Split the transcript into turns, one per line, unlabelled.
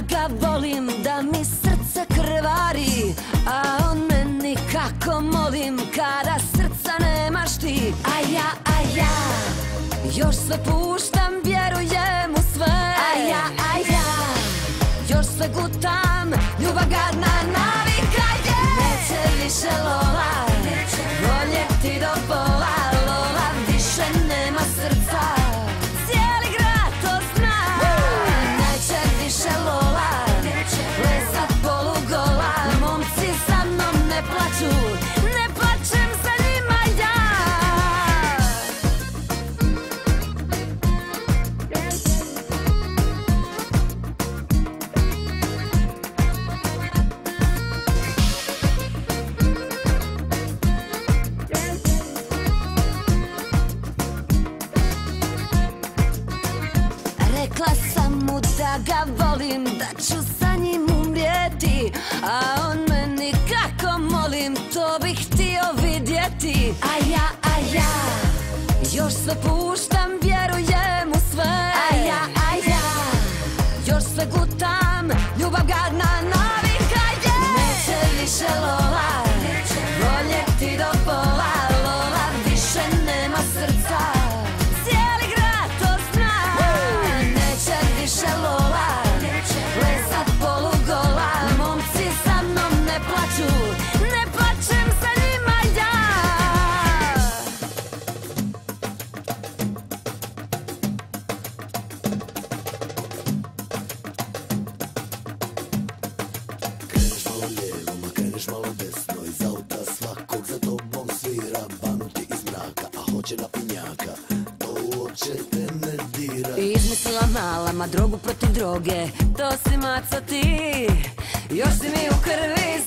da ga volim Da mi srce krvari A on meni kako molim Kada srca nemaš ti. A ja, a ja Još sve puštam, vjerujem u sve. A ja, a ja Još sve gutam Ljubav gadna navika je. Neće više lola Voljeti do ga volim, da ću sa njim umrijeti A on meni kako molim, to bih htio vidjeti. A ja, a ja, još sve puštam,
malo lijevo, ma kreneš malo desno Iz auta svakog za tobom svira Banuti iz mraka, a hoće na pinjaka. To uopće te ne dira.
Izmislila mala, ma drogu protiv droge To si maco ti Još si mi u krvi,